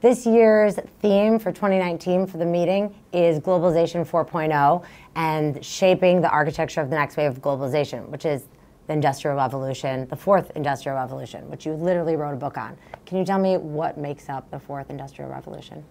This year's theme for 2019 for the meeting is Globalization 4.0 and shaping the architecture of the next wave of globalization, which is the Industrial Revolution, the fourth Industrial Revolution, which you literally wrote a book on. Can you tell me what makes up the fourth Industrial Revolution?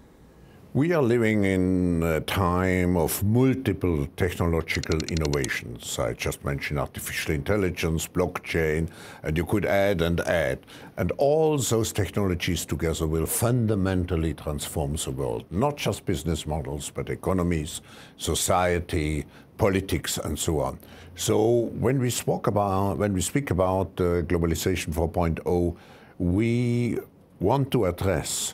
We are living in a time of multiple technological innovations. I just mentioned artificial intelligence, blockchain, and you could add and add. And all those technologies together will fundamentally transform the world, not just business models, but economies, society, politics, and so on. So when we, spoke about, when we speak about uh, globalization 4.0, we want to address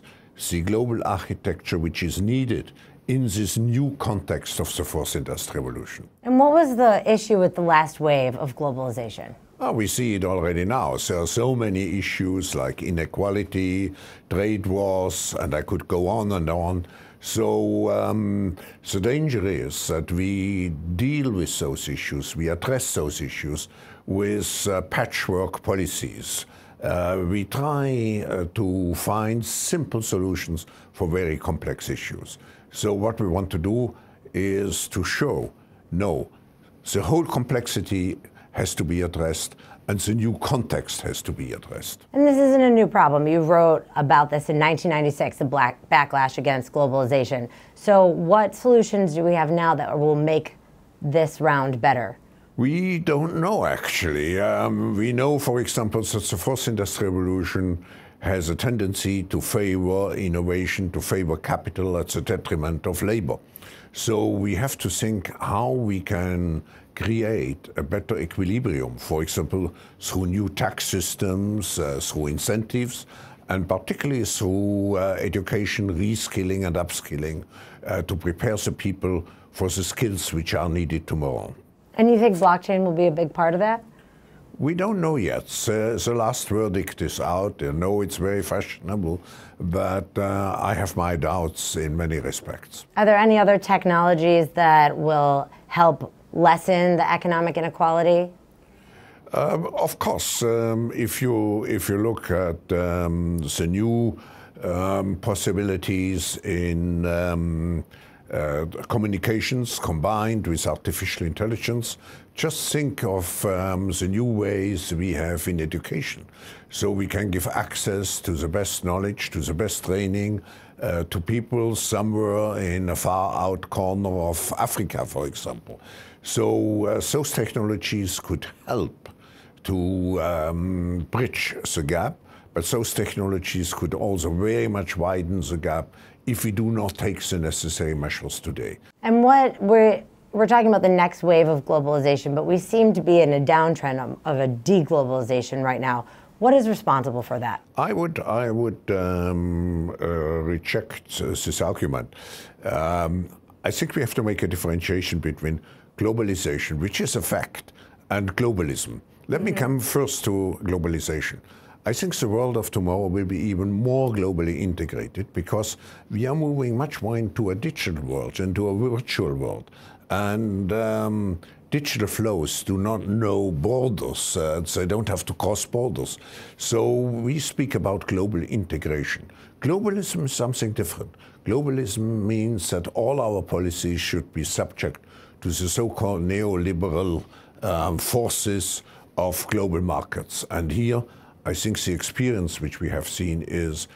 the global architecture which is needed in this new context of the fourth industrial revolution. And what was the issue with the last wave of globalization? Oh, we see it already now. There are so many issues like inequality, trade wars, and I could go on and on. So um, the danger is that we deal with those issues, we address those issues with uh, patchwork policies we try uh, to find simple solutions for very complex issues. So what we want to do is to show, no, the whole complexity has to be addressed and the new context has to be addressed. And this isn't a new problem. You wrote about this in 1996, the black backlash against globalization. So what solutions do we have now that will make this round better? We don't know, actually. Um, we know, for example, that the fourth industrial revolution has a tendency to favor innovation, to favor capital at the detriment of labor. So we have to think how we can create a better equilibrium, for example, through new tax systems, uh, through incentives, and particularly through uh, education, reskilling and upskilling uh, to prepare the people for the skills which are needed tomorrow. And you think blockchain will be a big part of that? We don't know yet. Uh, the last verdict is out. I know it's very fashionable, but uh, I have my doubts in many respects. Are there any other technologies that will help lessen the economic inequality? Um, of course, um, if you if you look at um, the new um, possibilities in um, uh, communications combined with artificial intelligence. Just think of um, the new ways we have in education. So we can give access to the best knowledge, to the best training, uh, to people somewhere in a far out corner of Africa, for example. So uh, those technologies could help to um, bridge the gap, but those technologies could also very much widen the gap if we do not take the necessary measures today. And what we're we're talking about the next wave of globalization, but we seem to be in a downtrend of, of a deglobalization right now. What is responsible for that? I would I would um, uh, reject this argument. Um, I think we have to make a differentiation between globalization, which is a fact, and globalism. Let mm -hmm. me come first to globalization. I think the world of tomorrow will be even more globally integrated because we are moving much more into a digital world, into a virtual world. And um, digital flows do not know borders, uh, they don't have to cross borders. So we speak about global integration. Globalism is something different. Globalism means that all our policies should be subject to the so-called neoliberal um, forces of global markets. And here, I think the experience which we have seen is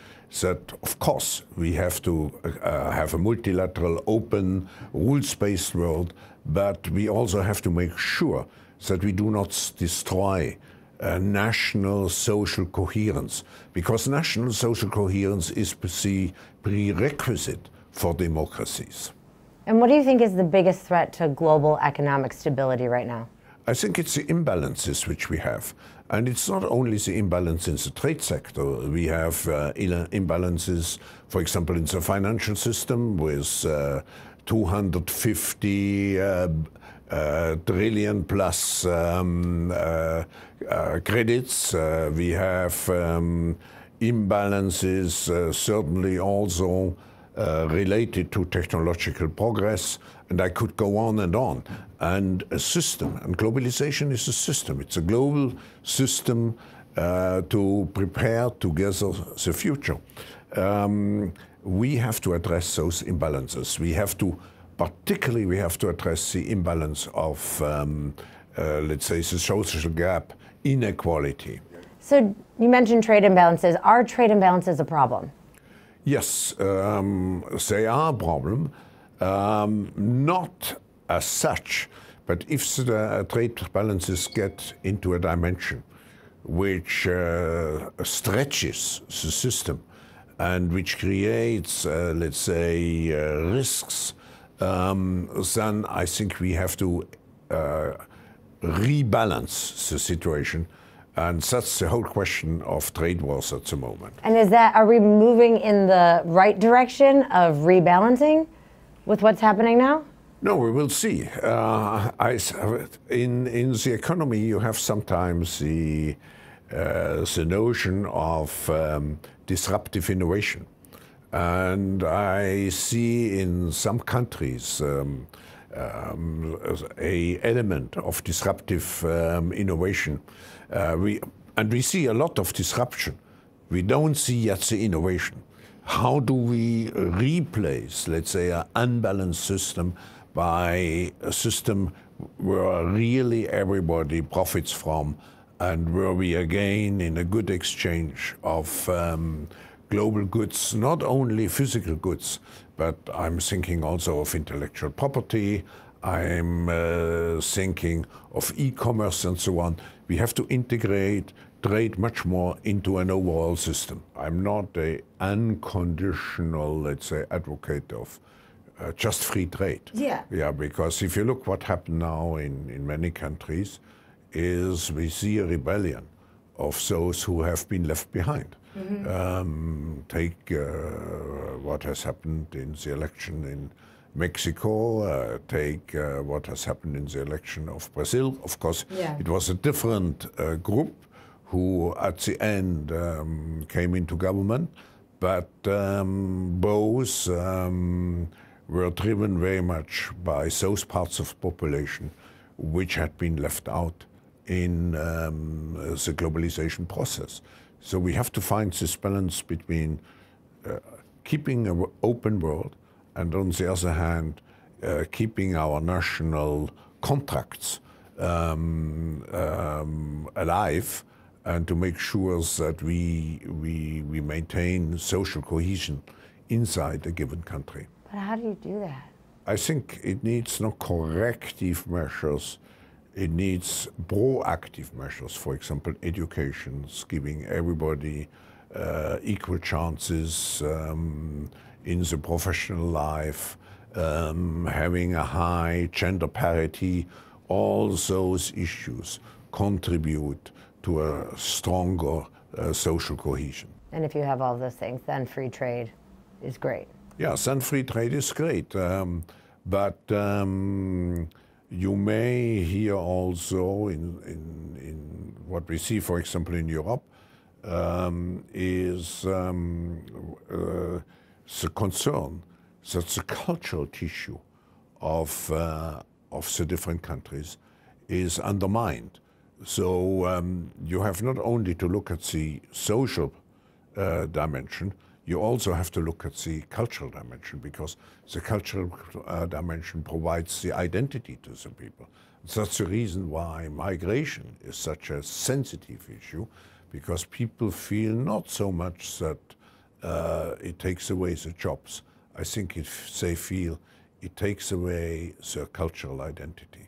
that, of course, we have to uh, have a multilateral, open, rules-based world, but we also have to make sure that we do not destroy uh, national social coherence, because national social coherence is the prerequisite for democracies. And what do you think is the biggest threat to global economic stability right now? I think it's the imbalances which we have. And it's not only the imbalance in the trade sector. We have uh, imbalances, for example, in the financial system with uh, 250 uh, uh, trillion plus um, uh, uh, credits. we have um, imbalances certainly also uh, related to technological progress, and I could go on and on. And a system, and globalization is a system. It's a global system uh, to prepare together the future. um, we have to address those imbalances. We have to, particularly, we have to address the imbalance of, um, uh, let's say, the social gap, inequality. So you mentioned trade imbalances. Are trade imbalances a problem? Yes, um, they are a problem. Um, not as such, but if the trade balances get into a dimension which uh, stretches the system and which creates, uh, let's say, uh, risks, um, then I think we have to uh, rebalance the situation. And that's the whole question of trade wars at the moment. And is that, are we moving in the right direction of rebalancing with what's happening now? No, we will see. Uh, I, in, in the economy, you have sometimes the, uh, the notion of um, disruptive innovation. And I see in some countries um, um, a element of disruptive um, innovation. Uh, we, and we see a lot of disruption. We don't see yet the innovation. How do we replace, let's say, an unbalanced system by a system where really everybody profits from and where we again in a good exchange of um, global goods, not only physical goods, but I'm thinking also of intellectual property, I'm uh, thinking of e-commerce and so on. We have to integrate trade much more into an overall system. I'm not a unconditional, let's say, advocate of uh, just free trade. Yeah. Yeah, because if you look what happened now in, in many countries, is we see a rebellion of those who have been left behind. Mm-hmm. Um, take uh, what has happened in the election in Mexico, uh, take uh, what has happened in the election of Brazil. Of course, yeah. it was a different uh, group who at the end um, came into government, but um, both um, were driven very much by those parts of population which had been left out in um, the globalization process. So we have to find this balance between uh, keeping an open world and on the other hand, uh, keeping our national contracts um, um, alive and to make sure that we, we, we maintain social cohesion inside a given country. But how do you do that? I think it needs no corrective measures it needs proactive measures, for example, education, giving everybody uh, equal chances um, in the professional life, um, having a high gender parity, all those issues contribute to a stronger uh, social cohesion. And if you have all those things, then free trade is great. Yes, then free trade is great. Um, but um, you may hear also in, in, in what we see, for example, in Europe, um, is um, uh, the concern that the cultural tissue of, uh, of the different countries is undermined. So um, you have not only to look at the social uh, dimension, you also have to look at the cultural dimension because the cultural uh, dimension provides the identity to the people. That's the reason why migration is such a sensitive issue because people feel not so much that uh, it takes away the jobs. I think if they feel it takes away their cultural identity.